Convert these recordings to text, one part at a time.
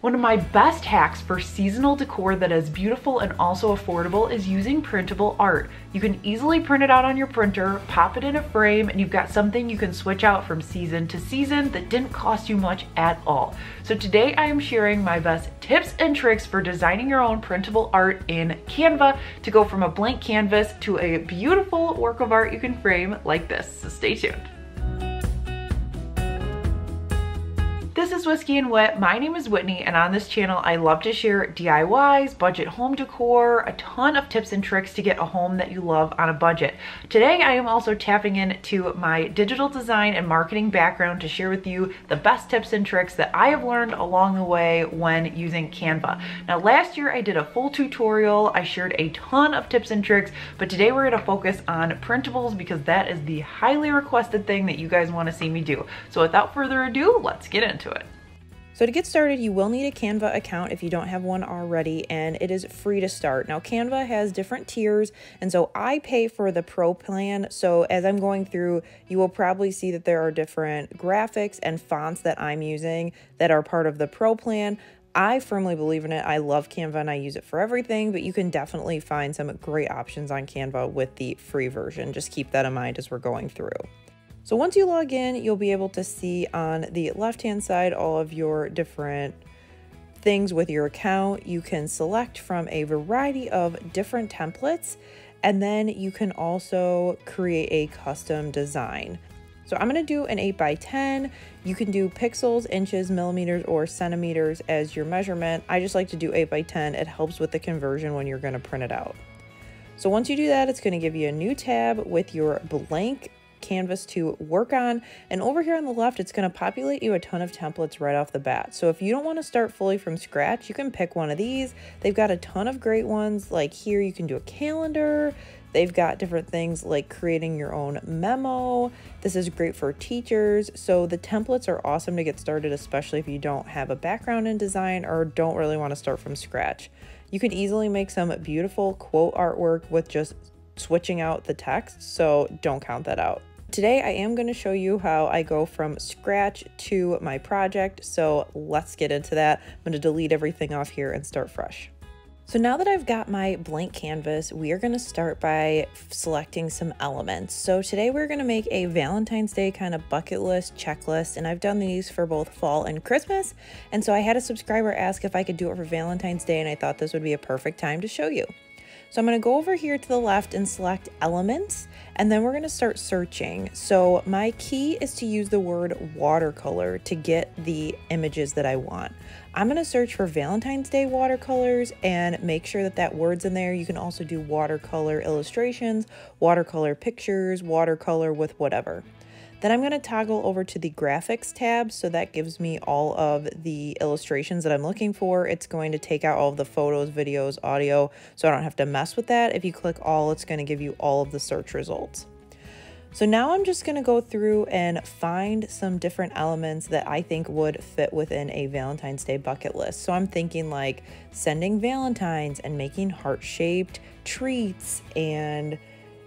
One of my best hacks for seasonal decor that is beautiful and also affordable is using printable art. You can easily print it out on your printer, pop it in a frame, and you've got something you can switch out from season to season that didn't cost you much at all. So today I am sharing my best tips and tricks for designing your own printable art in Canva to go from a blank canvas to a beautiful work of art you can frame like this. So stay tuned. Is Whiskey and Whit. My name is Whitney and on this channel I love to share DIYs, budget home decor, a ton of tips and tricks to get a home that you love on a budget. Today I am also tapping into my digital design and marketing background to share with you the best tips and tricks that I have learned along the way when using Canva. Now last year I did a full tutorial, I shared a ton of tips and tricks, but today we're gonna focus on printables because that is the highly requested thing that you guys wanna see me do. So without further ado, let's get into it. So to get started, you will need a Canva account if you don't have one already, and it is free to start. Now, Canva has different tiers, and so I pay for the pro plan. So as I'm going through, you will probably see that there are different graphics and fonts that I'm using that are part of the pro plan. I firmly believe in it. I love Canva and I use it for everything, but you can definitely find some great options on Canva with the free version. Just keep that in mind as we're going through. So once you log in, you'll be able to see on the left-hand side all of your different things with your account. You can select from a variety of different templates, and then you can also create a custom design. So I'm gonna do an 8 by 10. You can do pixels, inches, millimeters, or centimeters as your measurement. I just like to do 8 by 10. It helps with the conversion when you're gonna print it out. So once you do that, it's gonna give you a new tab with your blank canvas to work on. And over here on the left, it's going to populate you a ton of templates right off the bat. So if you don't want to start fully from scratch, you can pick one of these. They've got a ton of great ones. Like here, you can do a calendar. They've got different things like creating your own memo. This is great for teachers. So the templates are awesome to get started, especially if you don't have a background in design or don't really want to start from scratch. You can easily make some beautiful quote artwork with just switching out the text, so don't count that out. Today I am going to show you how I go from scratch to my project, so let's get into that. I'm going to delete everything off here and start fresh. So now that I've got my blank canvas, we are going to start by selecting some elements. So today we're going to make a Valentine's Day kind of bucket list checklist, and I've done these for both fall and Christmas. And so I had a subscriber ask if I could do it for Valentine's Day, and I thought this would be a perfect time to show you. So I'm going to go over here to the left and select elements and then we're going to start searching. So my key is to use the word watercolor to get the images that I want. I'm going to search for Valentine's Day watercolors and make sure that that word's in there. You can also do watercolor illustrations, watercolor pictures, watercolor with whatever. Then I'm going to toggle over to the graphics tab. So that gives me all of the illustrations that I'm looking for. It's going to take out all of the photos, videos, audio, so I don't have to mess with that. If you click all, it's going to give you all of the search results. So now I'm just going to go through and find some different elements that I think would fit within a Valentine's Day bucket list. So I'm thinking like sending Valentines and making heart-shaped treats and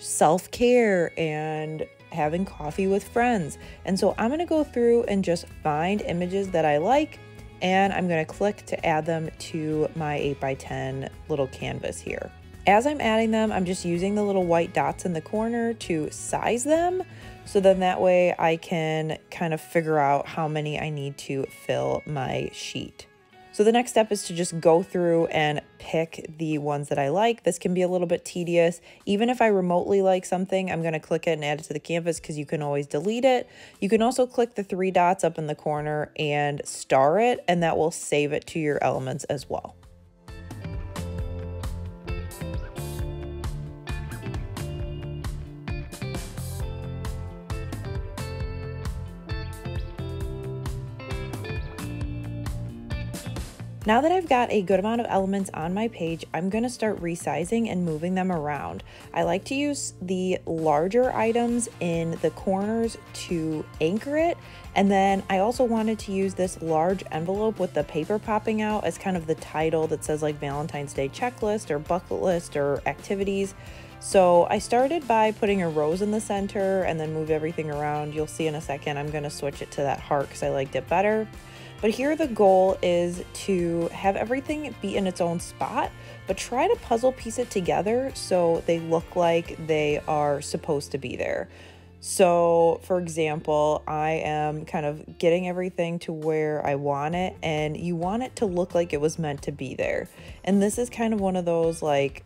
self-care and having coffee with friends. And so I'm gonna go through and just find images that I like and I'm gonna click to add them to my 8x10 little canvas here. As I'm adding them, I'm just using the little white dots in the corner to size them. So then that way I can kind of figure out how many I need to fill my sheet. So the next step is to just go through and pick the ones that I like. This can be a little bit tedious. Even if I remotely like something, I'm gonna click it and add it to the canvas because you can always delete it. You can also click the three dots up in the corner and star it, and that will save it to your elements as well. Now that I've got a good amount of elements on my page, I'm going to start resizing and moving them around. I like to use the larger items in the corners to anchor it. And then I also wanted to use this large envelope with the paper popping out as kind of the title that says like Valentine's Day checklist or bucket list or activities. So I started by putting a rose in the center and then move everything around. You'll see in a second, I'm gonna switch it to that heart because I liked it better. But here the goal is to have everything be in its own spot, but try to puzzle piece it together so they look like they are supposed to be there. So, for example, I am kind of getting everything to where I want it, and you want it to look like it was meant to be there. And this is kind of one of those like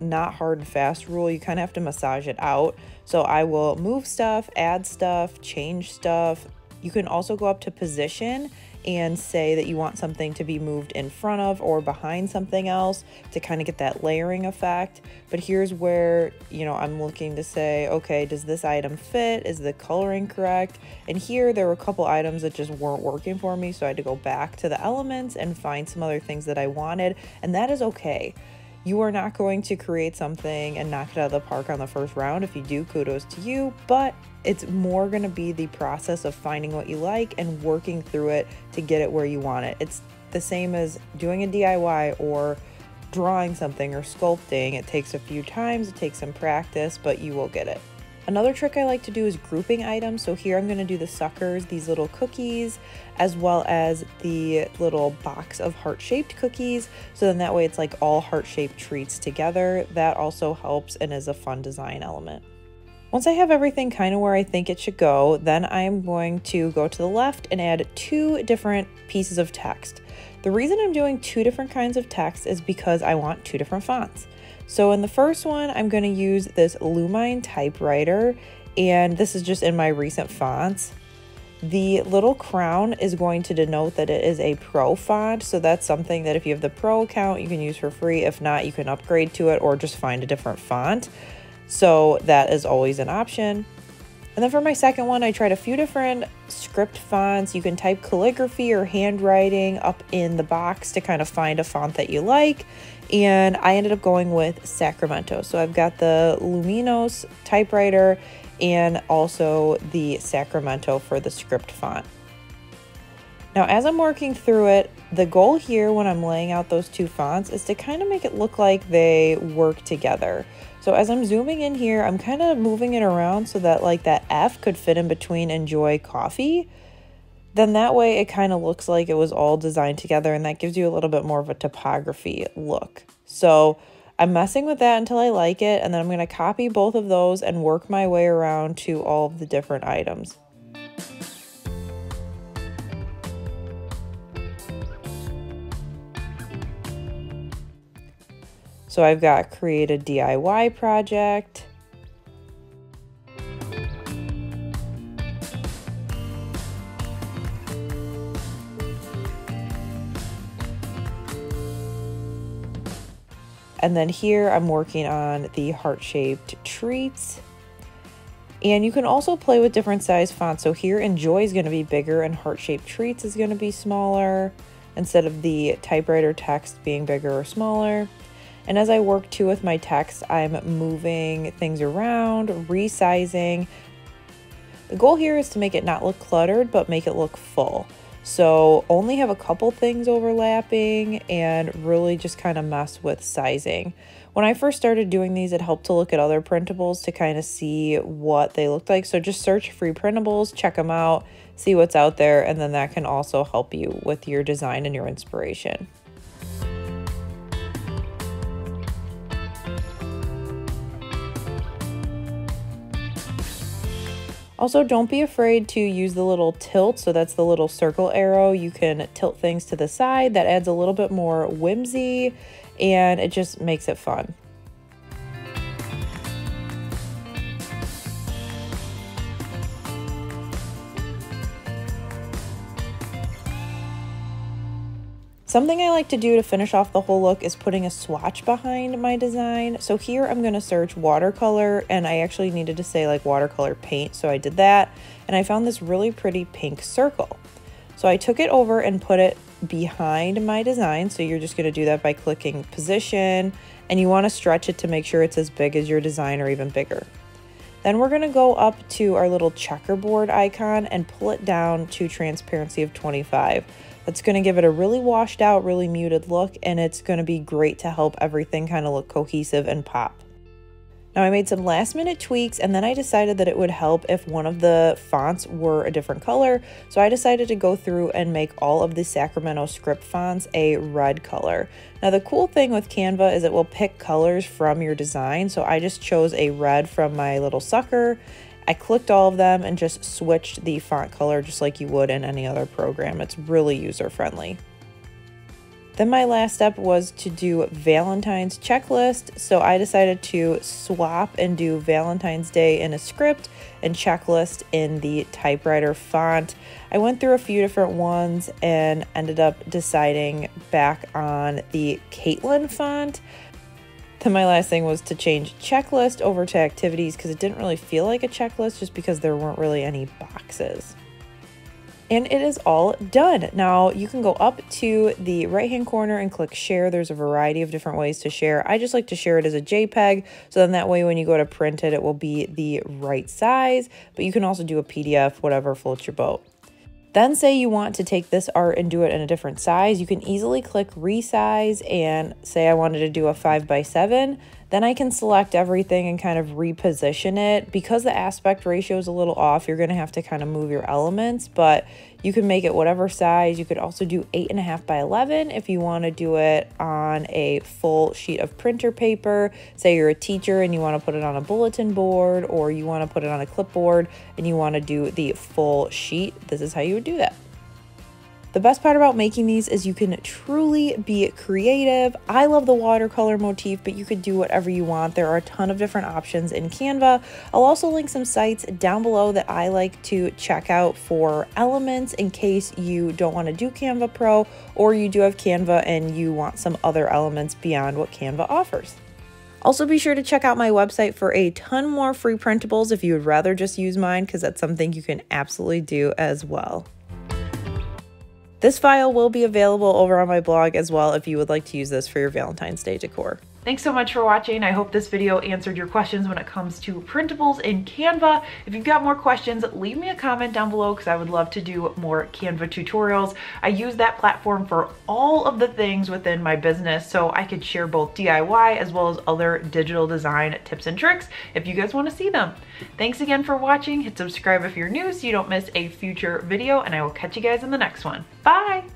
not hard and fast rule. You kind of have to massage it out. So, I will move stuff, add stuff, change stuff. You can also go up to position and say that you want something to be moved in front of or behind something else to kind of get that layering effect. But here's where, you know, I'm looking to say, okay, does this item fit? Is the coloring correct? And here there were a couple items that just weren't working for me. So I had to go back to the elements and find some other things that I wanted. And that is okay. You are not going to create something and knock it out of the park on the first round. If you do, kudos to you. But it's more going to be the process of finding what you like and working through it to get it where you want it. It's the same as doing a DIY or drawing something or sculpting. It takes a few times, it takes some practice, but you will get it. Another trick I like to do is grouping items. So here I'm going to do the suckers, these little cookies, as well as the little box of heart-shaped cookies. So then that way it's like all heart-shaped treats together. That also helps and is a fun design element. Once I have everything kind of where I think it should go, then I'm going to go to the left and add two different pieces of text. The reason I'm doing two different kinds of text is because I want two different fonts. So in the first one, I'm going to use this Lumios typewriter, and this is just in my recent fonts. The little crown is going to denote that it is a pro font, so that's something that if you have the pro account, you can use for free. If not, you can upgrade to it or just find a different font. So that is always an option. And then for my second one, I tried a few different script fonts. You can type calligraphy or handwriting up in the box to kind of find a font that you like. And I ended up going with Sacramento. So I've got the Lumios typewriter and also the Sacramento for the script font. Now, as I'm working through it, the goal here when I'm laying out those two fonts is to kind of make it look like they work together. So as I'm zooming in here, I'm kind of moving it around so that like that F could fit in between enjoy coffee. Then that way it kind of looks like it was all designed together and that gives you a little bit more of a typography look. So I'm messing with that until I like it and then I'm going to copy both of those and work my way around to all of the different items. So I've got create a DIY project. And then here I'm working on the heart-shaped treats. And you can also play with different size fonts. So here Enjoy is going to be bigger and heart-shaped treats is going to be smaller instead of the typewriter text being bigger or smaller. And as I work too with my text, I'm moving things around, resizing. The goal here is to make it not look cluttered, but make it look full. So only have a couple things overlapping and really just kind of mess with sizing. When I first started doing these, it helped to look at other printables to kind of see what they looked like. So just search free printables, check them out, see what's out there, and then that can also help you with your design and your inspiration. Also, don't be afraid to use the little tilt. So that's the little circle arrow. You can tilt things to the side. That adds a little bit more whimsy and it just makes it fun. Something I like to do to finish off the whole look is putting a swatch behind my design. So here I'm going to search watercolor and I actually needed to say like watercolor paint. So I did that and I found this really pretty pink circle. So I took it over and put it behind my design. So you're just going to do that by clicking position and you want to stretch it to make sure it's as big as your design or even bigger. Then we're going to go up to our little checkerboard icon and pull it down to transparency of 25. That's going to give it a really washed out, really muted look, and it's going to be great to help everything kind of look cohesive and pop. Now I made some last minute tweaks and then I decided that it would help if one of the fonts were a different color. So I decided to go through and make all of the Sacramento script fonts a red color. Now the cool thing with Canva is it will pick colors from your design. So I just chose a red from my little sucker. I clicked all of them and just switched the font color just like you would in any other program. It's really user friendly. Then my last step was to do Valentine's checklist. So I decided to swap and do Valentine's Day in a script and checklist in the typewriter font. I went through a few different ones and ended up deciding back on the Caitlin font. Then my last thing was to change checklist over to activities because it didn't really feel like a checklist just because there weren't really any boxes and it is all done. Now you can go up to the right hand corner and click share. There's a variety of different ways to share. I just like to share it as a JPEG. So then that way when you go to print it, it will be the right size, but you can also do a PDF, whatever floats your boat. Then say you want to take this art and do it in a different size, you can easily click resize and say I wanted to do a five by seven. Then I can select everything and kind of reposition it. Because the aspect ratio is a little off, you're gonna have to kind of move your elements, but you can make it whatever size. You could also do eight and a half by 11 if you wanna do it on a full sheet of printer paper. Say you're a teacher and you wanna put it on a bulletin board or you wanna put it on a clipboard and you wanna do the full sheet. This is how you would do that. The best part about making these is you can truly be creative. I love the watercolor motif, but you could do whatever you want. There are a ton of different options in Canva. I'll also link some sites down below that I like to check out for elements in case you don't want to do Canva Pro or you do have Canva and you want some other elements beyond what Canva offers. Also, be sure to check out my website for a ton more free printables if you would rather just use mine, because that's something you can absolutely do as well. This file will be available over on my blog as well if you would like to use this for your Valentine's Day decor. Thanks so much for watching. I hope this video answered your questions when it comes to printables in Canva. If you've got more questions, leave me a comment down below because I would love to do more Canva tutorials. I use that platform for all of the things within my business so I could share both DIY as well as other digital design tips and tricks if you guys want to see them. Thanks again for watching. Hit subscribe if you're new so you don't miss a future video and I will catch you guys in the next one. Bye!